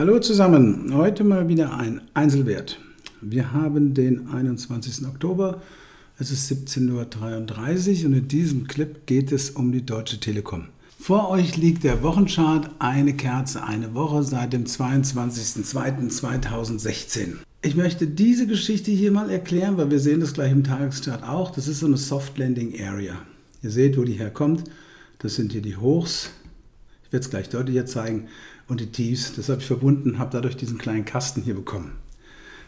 Hallo zusammen, heute mal wieder ein Einzelwert. Wir haben den 21. Oktober, es ist 17.33 Uhr und in diesem Clip geht es um die Deutsche Telekom. Vor euch liegt der Wochenchart, eine Kerze, eine Woche seit dem 22.02.2016. Ich möchte diese Geschichte hier mal erklären, weil wir sehen das gleich im Tageschart auch. Das ist so eine Soft Landing Area. Ihr seht, wo die herkommt. Das sind hier die Hochs. Ich werde es gleich deutlicher zeigen. Und die Tiefs. Das habe ich verbunden, habe dadurch diesen kleinen Kasten hier bekommen.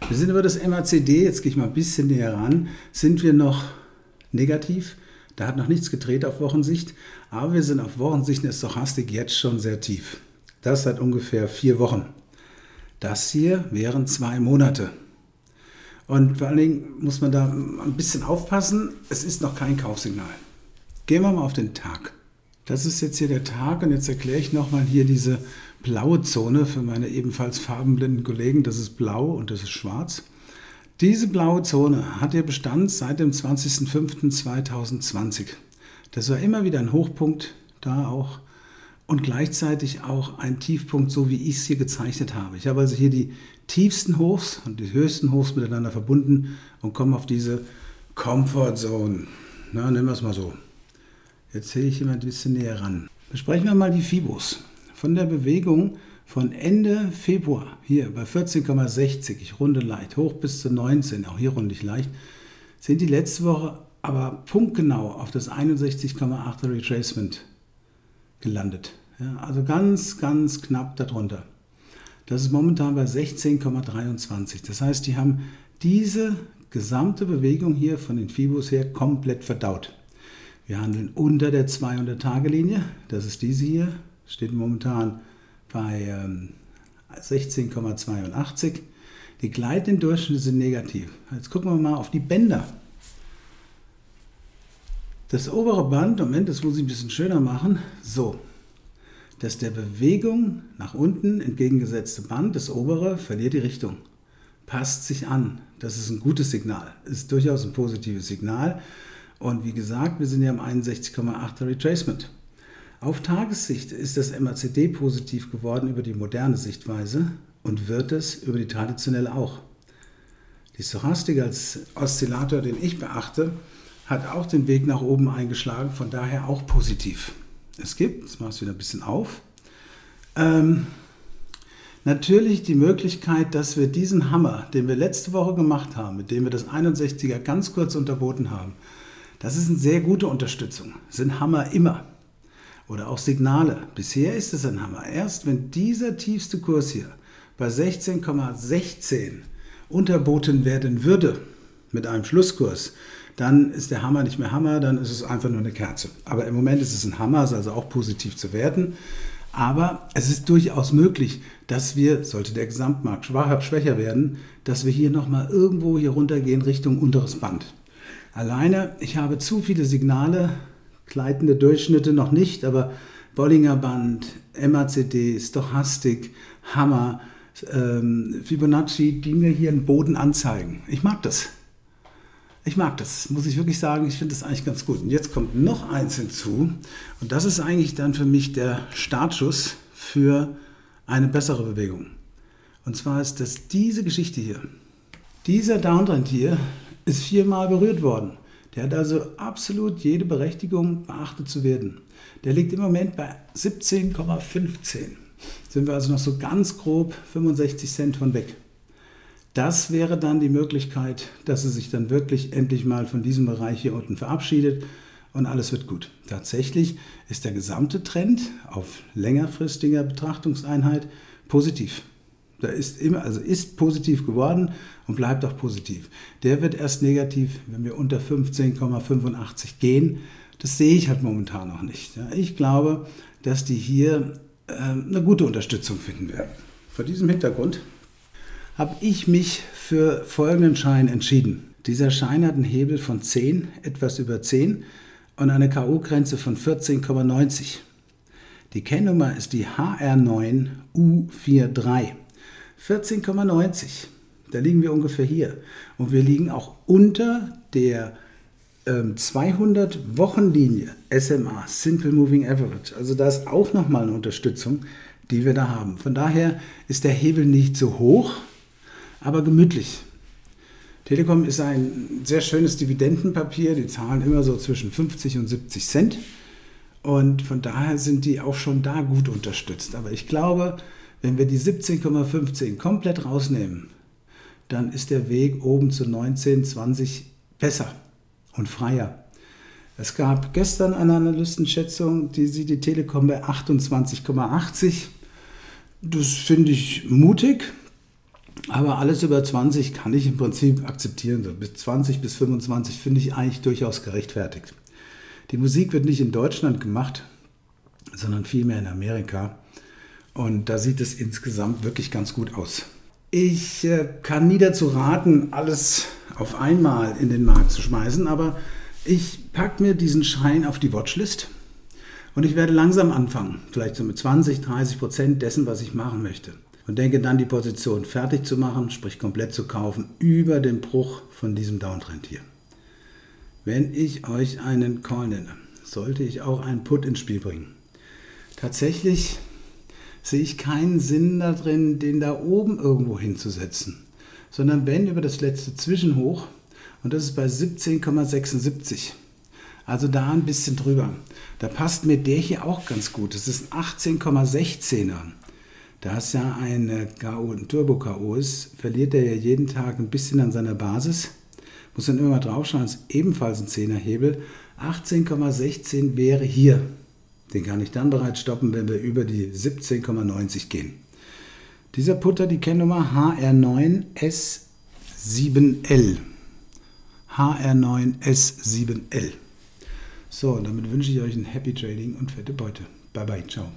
Wir sind über das MACD, jetzt gehe ich mal ein bisschen näher ran, sind wir noch negativ. Da hat noch nichts gedreht auf Wochensicht, aber wir sind auf Wochensicht in der Stochastik jetzt schon sehr tief. Das seit ungefähr vier Wochen. Das hier wären zwei Monate. Und vor allen Dingen muss man da ein bisschen aufpassen, es ist noch kein Kaufsignal. Gehen wir mal auf den Tag. Das ist jetzt hier der Tag und jetzt erkläre ich nochmal hier diese blaue Zone für meine ebenfalls farbenblinden Kollegen. Das ist blau und das ist schwarz. Diese blaue Zone hat ihr Bestand seit dem 20.05.2020. Das war immer wieder ein Hochpunkt, da auch und gleichzeitig auch ein Tiefpunkt, so wie ich es hier gezeichnet habe. Ich habe also hier die tiefsten Hochs und die höchsten Hochs miteinander verbunden und komme auf diese Comfort Zone. Na, nehmen wir es mal so. Jetzt sehe ich immer ein bisschen näher ran. Besprechen wir mal die Fibos. Von der Bewegung von Ende Februar, hier bei 14,60, ich runde leicht, hoch bis zu 19, auch hier runde ich leicht, sind die letzte Woche aber punktgenau auf das 61,8er Retracement gelandet. Ja, also ganz, ganz knapp darunter. Das ist momentan bei 16,23. Das heißt, die haben diese gesamte Bewegung hier von den Fibos her komplett verdaut. Wir handeln unter der 200-Tage-Linie. Das ist diese hier. Steht momentan bei ähm, 16,82. Die gleitenden Durchschnitte sind negativ. Jetzt gucken wir mal auf die Bänder. Das obere Band, Moment, das muss ich ein bisschen schöner machen. So, dass der Bewegung nach unten entgegengesetzte Band, das obere, verliert die Richtung. Passt sich an. Das ist ein gutes Signal. Ist durchaus ein positives Signal. Und wie gesagt, wir sind ja am 61,8er Retracement. Auf Tagessicht ist das MACD positiv geworden über die moderne Sichtweise und wird es über die traditionelle auch. Die Stochastik als Oszillator, den ich beachte, hat auch den Weg nach oben eingeschlagen, von daher auch positiv. Es gibt, jetzt mache ich es wieder ein bisschen auf, ähm, natürlich die Möglichkeit, dass wir diesen Hammer, den wir letzte Woche gemacht haben, mit dem wir das 61er ganz kurz unterboten haben, das ist eine sehr gute Unterstützung. Sind Hammer immer. Oder auch Signale. Bisher ist es ein Hammer. Erst wenn dieser tiefste Kurs hier bei 16,16 ,16 unterboten werden würde mit einem Schlusskurs, dann ist der Hammer nicht mehr Hammer, dann ist es einfach nur eine Kerze. Aber im Moment ist es ein Hammer, ist also auch positiv zu werten. Aber es ist durchaus möglich, dass wir, sollte der Gesamtmarkt schwächer werden, dass wir hier nochmal irgendwo hier runtergehen Richtung unteres Band. Alleine, ich habe zu viele Signale, gleitende Durchschnitte noch nicht, aber Bollinger Band, MACD, Stochastik, Hammer, ähm, Fibonacci, die mir hier einen Boden anzeigen. Ich mag das. Ich mag das, muss ich wirklich sagen. Ich finde das eigentlich ganz gut. Und jetzt kommt noch eins hinzu. Und das ist eigentlich dann für mich der Startschuss für eine bessere Bewegung. Und zwar ist das diese Geschichte hier. Dieser Downtrend hier ist viermal berührt worden. Der hat also absolut jede Berechtigung, beachtet zu werden. Der liegt im Moment bei 17,15. Sind wir also noch so ganz grob 65 Cent von weg. Das wäre dann die Möglichkeit, dass es sich dann wirklich endlich mal von diesem Bereich hier unten verabschiedet und alles wird gut. Tatsächlich ist der gesamte Trend auf längerfristiger Betrachtungseinheit positiv. Der ist immer, also ist positiv geworden und bleibt auch positiv. Der wird erst negativ, wenn wir unter 15,85 gehen. Das sehe ich halt momentan noch nicht. Ich glaube, dass die hier äh, eine gute Unterstützung finden werden. Vor diesem Hintergrund habe ich mich für folgenden Schein entschieden. Dieser Schein hat einen Hebel von 10, etwas über 10 und eine K.O.-Grenze von 14,90. Die Kennnummer ist die HR9U43. 14,90. Da liegen wir ungefähr hier. Und wir liegen auch unter der ähm, 200-Wochen-Linie SMA, Simple Moving Average. Also da ist auch nochmal eine Unterstützung. die wir da haben. Von daher ist der Hebel nicht so hoch, aber gemütlich. Telekom ist ein sehr schönes Dividendenpapier, die zahlen immer so zwischen 50 und 70 Cent. Und von daher sind die auch schon da gut unterstützt. Aber ich glaube, wenn wir die 17,15 komplett rausnehmen, dann ist der Weg oben zu 19, 20 besser und freier. Es gab gestern eine Analystenschätzung, die sieht die Telekom bei 28,80. Das finde ich mutig, aber alles über 20 kann ich im Prinzip akzeptieren. So bis 20 bis 25 finde ich eigentlich durchaus gerechtfertigt. Die Musik wird nicht in Deutschland gemacht, sondern vielmehr in Amerika. Und da sieht es insgesamt wirklich ganz gut aus. Ich äh, kann nie dazu raten, alles auf einmal in den Markt zu schmeißen, aber ich packe mir diesen Schein auf die Watchlist und ich werde langsam anfangen, vielleicht so mit 20, 30 Prozent dessen, was ich machen möchte. Und denke dann, die Position fertig zu machen, sprich komplett zu kaufen, über den Bruch von diesem Downtrend hier. Wenn ich euch einen Call nenne, sollte ich auch einen Put ins Spiel bringen. Tatsächlich sehe ich keinen Sinn darin, den da oben irgendwo hinzusetzen, sondern wenn über das letzte Zwischenhoch, und das ist bei 17,76. Also da ein bisschen drüber. Da passt mir der hier auch ganz gut. Das ist ein 18,16er. Da es ja ein KO, ein Turbo-KO ist, verliert er ja jeden Tag ein bisschen an seiner Basis. Muss dann immer mal draufschauen, ist ebenfalls ein 10er Hebel. 18,16 wäre hier. Den kann ich dann bereits stoppen, wenn wir über die 17,90 gehen. Dieser Putter, die Kennnummer HR9S7L. HR9S7L. So, und damit wünsche ich euch ein Happy Trading und fette Beute. Bye bye, ciao.